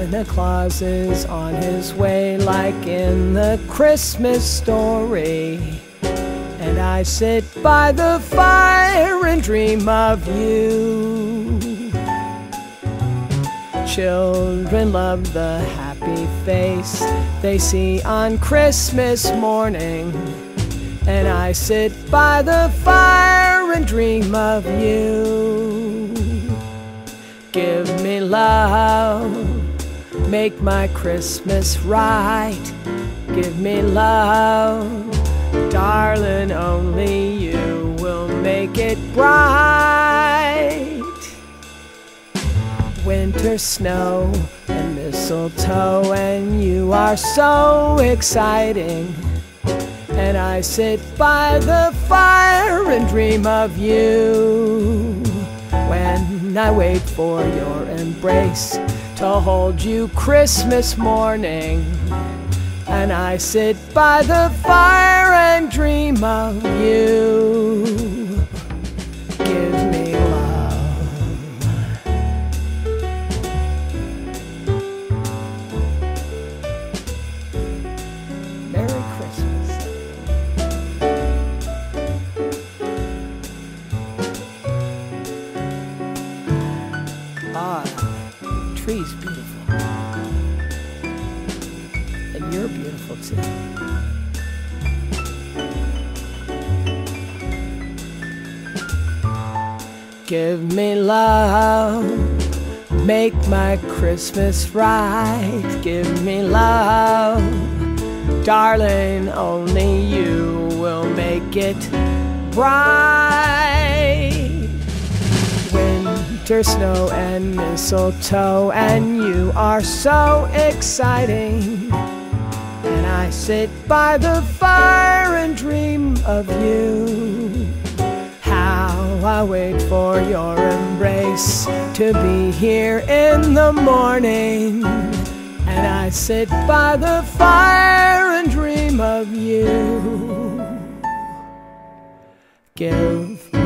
Santa Claus is on his way, like in the Christmas story. And I sit by the fire and dream of you. Children love the happy face they see on Christmas morning. And I sit by the fire and dream of you. Give me love, make my Christmas right. Give me love, darling, only you will make it bright. Winter snow and mistletoe, and you are so exciting. And I sit by the fire and dream of you. When I wait for your embrace to hold you Christmas morning. And I sit by the fire and dream of you. Beautiful. And you're beautiful too. Give me love, make my Christmas right. Give me love, darling, only you will make it bright. Snow and mistletoe, and you are so exciting. And I sit by the fire and dream of you. How I wait for your embrace to be here in the morning. And I sit by the fire and dream of you. Give